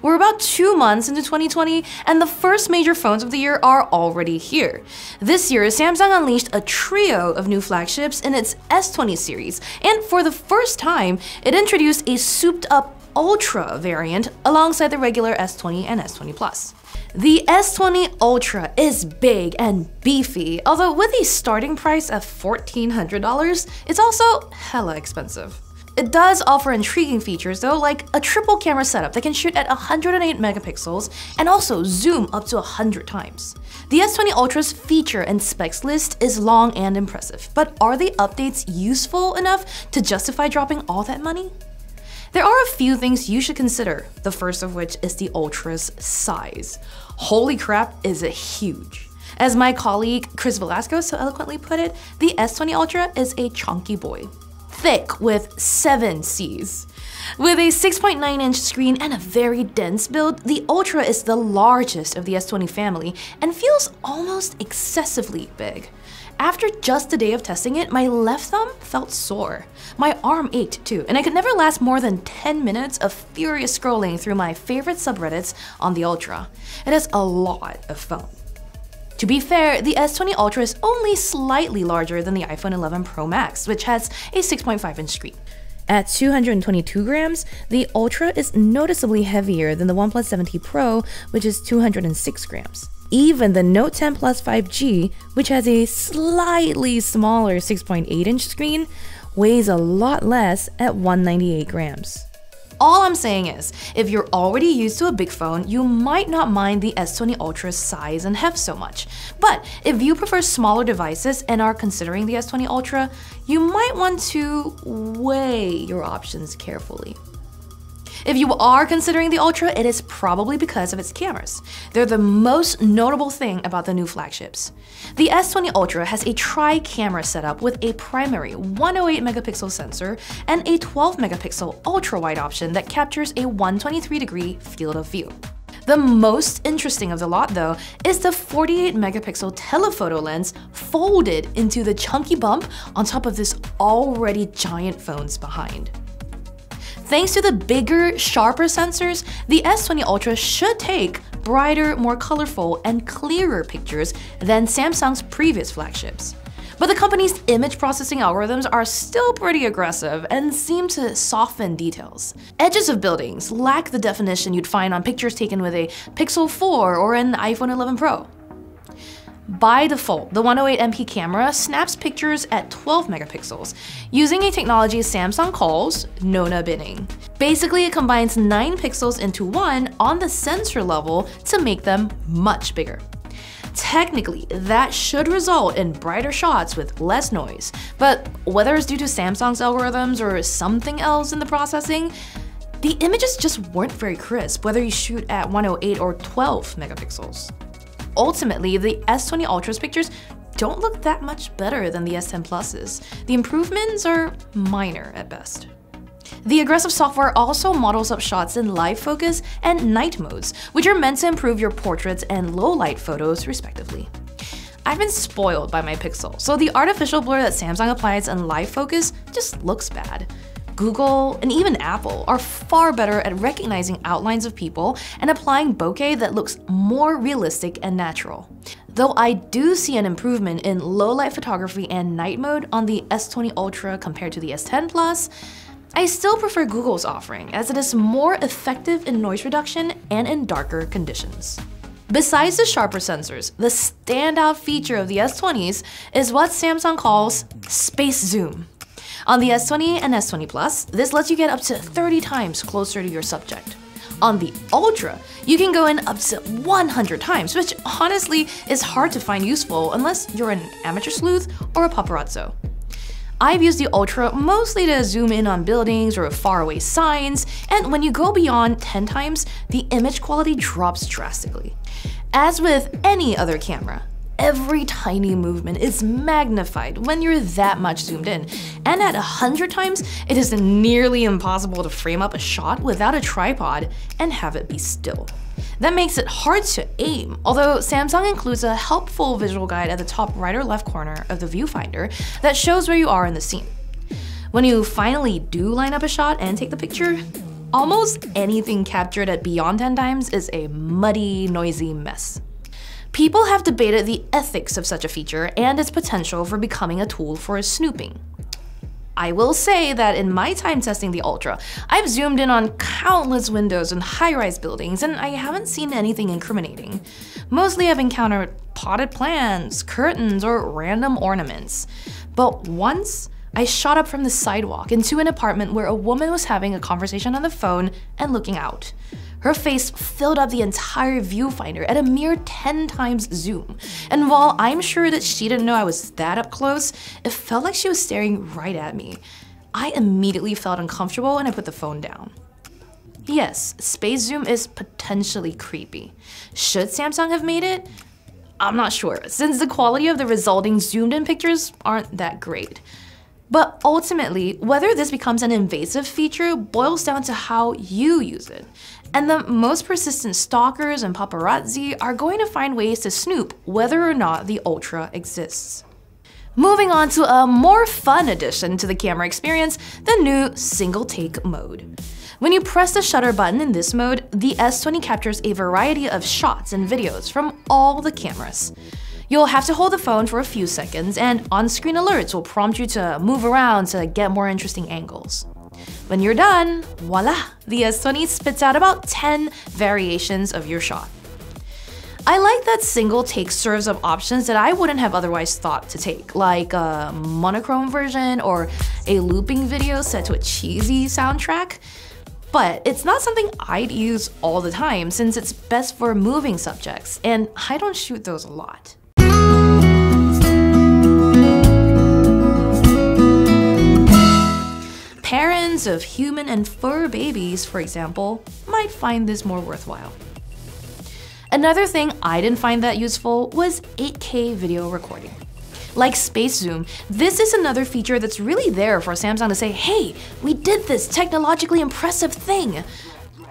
We're about two months into 2020, and the first major phones of the year are already here. This year, Samsung unleashed a trio of new flagships in its S20 series, and for the first time, it introduced a souped up Ultra variant alongside the regular S20 and S20 Plus. The S20 Ultra is big and beefy, although with a starting price of $1,400, it's also hella expensive. It does offer intriguing features though, like a triple camera setup that can shoot at 108 megapixels and also zoom up to 100 times. The S20 Ultra's feature and specs list is long and impressive, but are the updates useful enough to justify dropping all that money? There are a few things you should consider, the first of which is the Ultra's size. Holy crap, is it huge. As my colleague Chris Velasco so eloquently put it, the S20 Ultra is a chunky boy. Thick with 7 Cs. With a 6.9 inch screen and a very dense build, the Ultra is the largest of the S20 family and feels almost excessively big. After just a day of testing it, my left thumb felt sore. My arm ached too, and I could never last more than 10 minutes of furious scrolling through my favorite subreddits on the Ultra. It is a lot of phone. To be fair, the S20 Ultra is only slightly larger than the iPhone 11 Pro Max, which has a 6.5 inch screen. At 222 grams, the Ultra is noticeably heavier than the OnePlus 7T Pro, which is 206 grams. Even the Note 10 Plus 5G, which has a slightly smaller 6.8 inch screen, weighs a lot less at 198 grams. All I'm saying is, if you're already used to a big phone, you might not mind the S20 Ultra's size and heft so much. But if you prefer smaller devices and are considering the S20 Ultra, you might want to weigh your options carefully. If you are considering the Ultra, it is probably because of its cameras. They're the most notable thing about the new flagships. The S20 Ultra has a tri-camera setup with a primary 108 megapixel sensor and a 12 megapixel ultra-wide option that captures a 123 degree field of view. The most interesting of the lot though is the 48 megapixel telephoto lens folded into the chunky bump on top of this already giant phone's behind. Thanks to the bigger, sharper sensors, the S20 Ultra should take brighter, more colorful, and clearer pictures than Samsung's previous flagships. But the company's image processing algorithms are still pretty aggressive and seem to soften details. Edges of buildings lack the definition you'd find on pictures taken with a Pixel 4 or an iPhone 11 Pro. By default, the 108MP camera snaps pictures at 12 megapixels, using a technology Samsung calls Nona binning. Basically, it combines 9 pixels into one on the sensor level to make them much bigger. Technically, that should result in brighter shots with less noise, but whether it's due to Samsung's algorithms or something else in the processing, the images just weren't very crisp whether you shoot at 108 or 12 megapixels. Ultimately, the S20 Ultra's pictures don't look that much better than the S10 Plus's. The improvements are minor at best. The aggressive software also models up shots in live focus and night modes, which are meant to improve your portraits and low light photos respectively. I've been spoiled by my Pixel, so the artificial blur that Samsung applies in live focus just looks bad. Google, and even Apple are far better at recognizing outlines of people and applying bokeh that looks more realistic and natural. Though I do see an improvement in low light photography and night mode on the S20 Ultra compared to the S10 Plus, I still prefer Google's offering as it is more effective in noise reduction and in darker conditions. Besides the sharper sensors, the standout feature of the S20s is what Samsung calls Space Zoom. On the S20 and S20 Plus, this lets you get up to 30 times closer to your subject. On the Ultra, you can go in up to 100 times, which honestly is hard to find useful unless you're an amateur sleuth or a paparazzo. I've used the Ultra mostly to zoom in on buildings or faraway signs, and when you go beyond 10 times, the image quality drops drastically. As with any other camera, every tiny movement is magnified when you're that much zoomed in. And at 100 times, it is nearly impossible to frame up a shot without a tripod and have it be still. That makes it hard to aim, although Samsung includes a helpful visual guide at the top right or left corner of the viewfinder that shows where you are in the scene. When you finally do line up a shot and take the picture, almost anything captured at beyond 10 times is a muddy, noisy mess. People have debated the ethics of such a feature and its potential for becoming a tool for snooping. I will say that in my time testing the Ultra, I've zoomed in on countless windows in high-rise buildings and I haven't seen anything incriminating. Mostly I've encountered potted plants, curtains, or random ornaments. But once, I shot up from the sidewalk into an apartment where a woman was having a conversation on the phone and looking out. Her face filled up the entire viewfinder at a mere 10 times zoom. And while I'm sure that she didn't know I was that up close, it felt like she was staring right at me. I immediately felt uncomfortable and I put the phone down. Yes, space zoom is potentially creepy. Should Samsung have made it? I'm not sure, since the quality of the resulting zoomed in pictures aren't that great. But ultimately, whether this becomes an invasive feature boils down to how you use it. And the most persistent stalkers and paparazzi are going to find ways to snoop whether or not the Ultra exists. Moving on to a more fun addition to the camera experience, the new single take mode. When you press the shutter button in this mode, the S20 captures a variety of shots and videos from all the cameras. You'll have to hold the phone for a few seconds, and on-screen alerts will prompt you to move around to get more interesting angles. When you're done, voila, the S20 spits out about 10 variations of your shot. I like that single take serves up options that I wouldn't have otherwise thought to take, like a monochrome version or a looping video set to a cheesy soundtrack. But it's not something I'd use all the time since it's best for moving subjects, and I don't shoot those a lot. Parents of human and fur babies, for example, might find this more worthwhile. Another thing I didn't find that useful was 8K video recording. Like Space Zoom, this is another feature that's really there for Samsung to say, hey, we did this technologically impressive thing.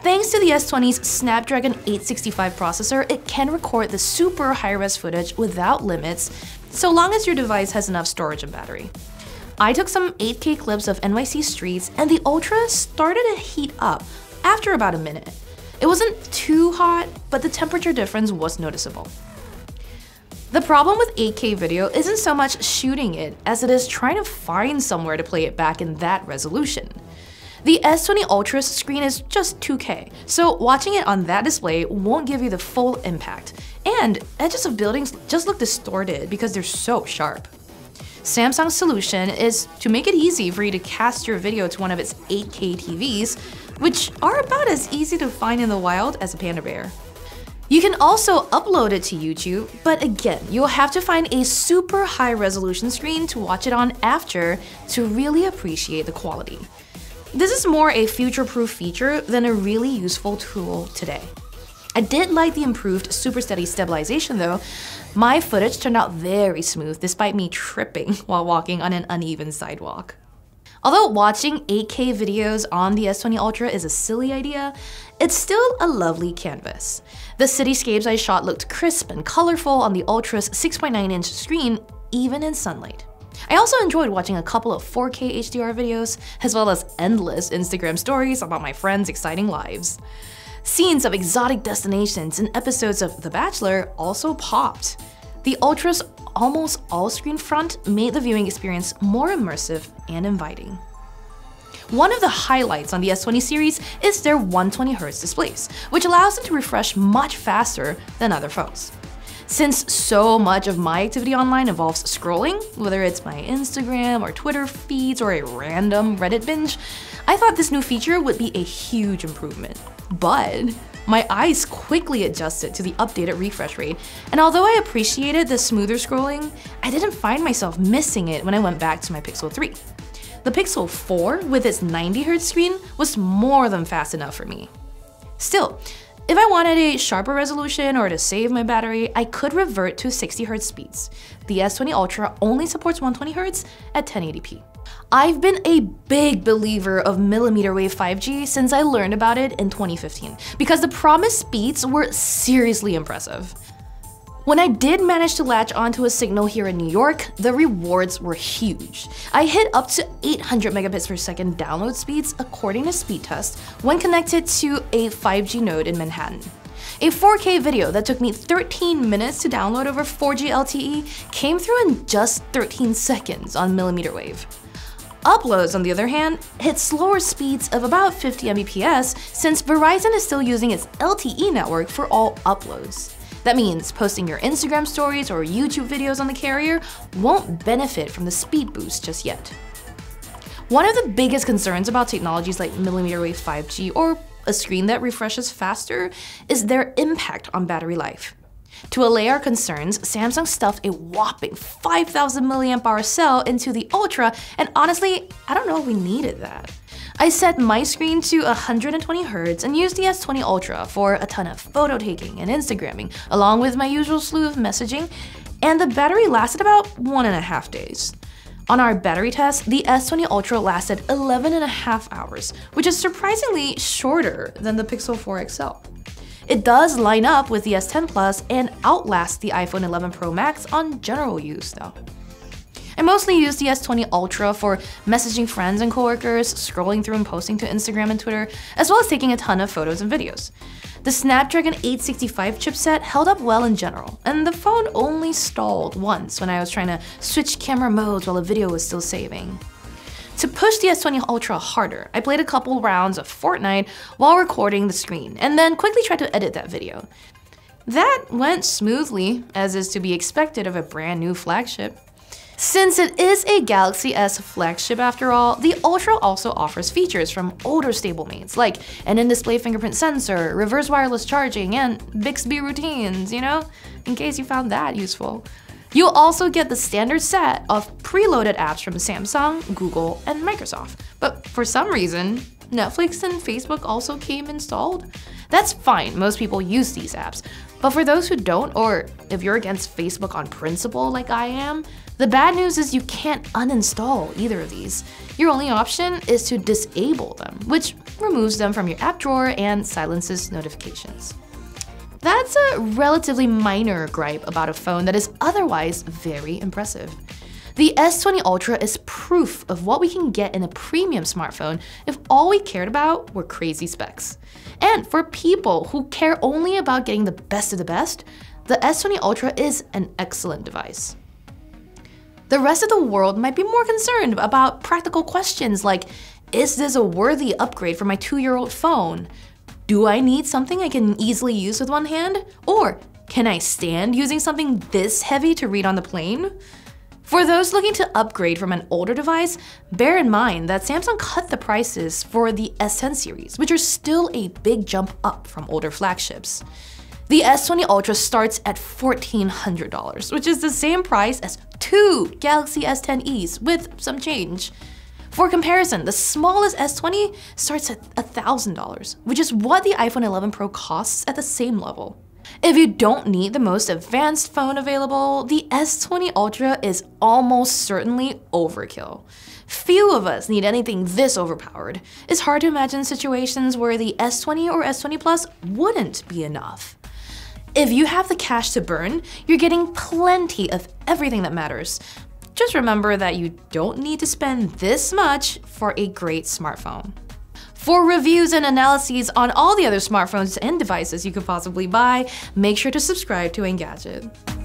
Thanks to the S20's Snapdragon 865 processor, it can record the super high-res footage without limits, so long as your device has enough storage and battery. I took some 8K clips of NYC streets and the Ultra started to heat up after about a minute. It wasn't too hot, but the temperature difference was noticeable. The problem with 8K video isn't so much shooting it as it is trying to find somewhere to play it back in that resolution. The S20 Ultra's screen is just 2K, so watching it on that display won't give you the full impact, and edges of buildings just look distorted because they're so sharp. Samsung's solution is to make it easy for you to cast your video to one of its 8K TVs, which are about as easy to find in the wild as a panda bear. You can also upload it to YouTube, but again, you'll have to find a super high resolution screen to watch it on after to really appreciate the quality. This is more a future-proof feature than a really useful tool today. I did like the improved super steady stabilization though. My footage turned out very smooth despite me tripping while walking on an uneven sidewalk. Although watching 8K videos on the S20 Ultra is a silly idea, it's still a lovely canvas. The cityscapes I shot looked crisp and colorful on the Ultra's 6.9-inch screen, even in sunlight. I also enjoyed watching a couple of 4K HDR videos, as well as endless Instagram stories about my friends' exciting lives. Scenes of exotic destinations and episodes of The Bachelor also popped. The Ultra's almost all-screen front made the viewing experience more immersive and inviting. One of the highlights on the S20 series is their 120Hz displays, which allows them to refresh much faster than other phones. Since so much of my activity online involves scrolling, whether it's my Instagram or Twitter feeds or a random Reddit binge, I thought this new feature would be a huge improvement. But my eyes quickly adjusted to the updated refresh rate, and although I appreciated the smoother scrolling, I didn't find myself missing it when I went back to my Pixel 3. The Pixel 4, with its 90Hz screen, was more than fast enough for me. Still, if I wanted a sharper resolution or to save my battery, I could revert to 60Hz speeds. The S20 Ultra only supports 120Hz at 1080p. I've been a big believer of millimeter wave 5G since I learned about it in 2015, because the promised speeds were seriously impressive. When I did manage to latch onto a signal here in New York, the rewards were huge. I hit up to 800 megabits per second download speeds according to Speedtest when connected to a 5G node in Manhattan. A 4K video that took me 13 minutes to download over 4G LTE came through in just 13 seconds on millimeter wave. Uploads, on the other hand, hit slower speeds of about 50 Mbps since Verizon is still using its LTE network for all uploads. That means posting your Instagram stories or YouTube videos on the carrier won't benefit from the speed boost just yet. One of the biggest concerns about technologies like millimeter wave 5G or a screen that refreshes faster is their impact on battery life. To allay our concerns, Samsung stuffed a whopping 5000 mAh cell into the Ultra, and honestly, I don't know if we needed that. I set my screen to 120Hz and used the S20 Ultra for a ton of photo taking and Instagramming, along with my usual slew of messaging, and the battery lasted about one and a half days. On our battery test, the S20 Ultra lasted 11 and a half hours, which is surprisingly shorter than the Pixel 4 XL. It does line up with the S10 Plus and outlast the iPhone 11 Pro Max on general use though. I mostly use the S20 Ultra for messaging friends and coworkers, scrolling through and posting to Instagram and Twitter, as well as taking a ton of photos and videos. The Snapdragon 865 chipset held up well in general, and the phone only stalled once when I was trying to switch camera modes while a video was still saving. To push the S20 Ultra harder, I played a couple rounds of Fortnite while recording the screen, and then quickly tried to edit that video. That went smoothly, as is to be expected of a brand new flagship. Since it is a Galaxy S flagship after all, the Ultra also offers features from older stablemates, like an in-display fingerprint sensor, reverse wireless charging, and Bixby routines, you know? In case you found that useful. You'll also get the standard set of preloaded apps from Samsung, Google, and Microsoft. But for some reason, Netflix and Facebook also came installed. That's fine, most people use these apps. But for those who don't, or if you're against Facebook on principle like I am, the bad news is you can't uninstall either of these. Your only option is to disable them, which removes them from your app drawer and silences notifications. That's a relatively minor gripe about a phone that is otherwise very impressive. The S20 Ultra is proof of what we can get in a premium smartphone if all we cared about were crazy specs. And for people who care only about getting the best of the best, the S20 Ultra is an excellent device. The rest of the world might be more concerned about practical questions like, is this a worthy upgrade for my two-year-old phone? Do I need something I can easily use with one hand? Or can I stand using something this heavy to read on the plane? For those looking to upgrade from an older device, bear in mind that Samsung cut the prices for the S10 series, which are still a big jump up from older flagships. The S20 Ultra starts at $1,400, which is the same price as two Galaxy S10es with some change. For comparison, the smallest S20 starts at $1,000, which is what the iPhone 11 Pro costs at the same level. If you don't need the most advanced phone available, the S20 Ultra is almost certainly overkill. Few of us need anything this overpowered. It's hard to imagine situations where the S20 or S20 Plus wouldn't be enough. If you have the cash to burn, you're getting plenty of everything that matters. Just remember that you don't need to spend this much for a great smartphone. For reviews and analyses on all the other smartphones and devices you could possibly buy, make sure to subscribe to Engadget.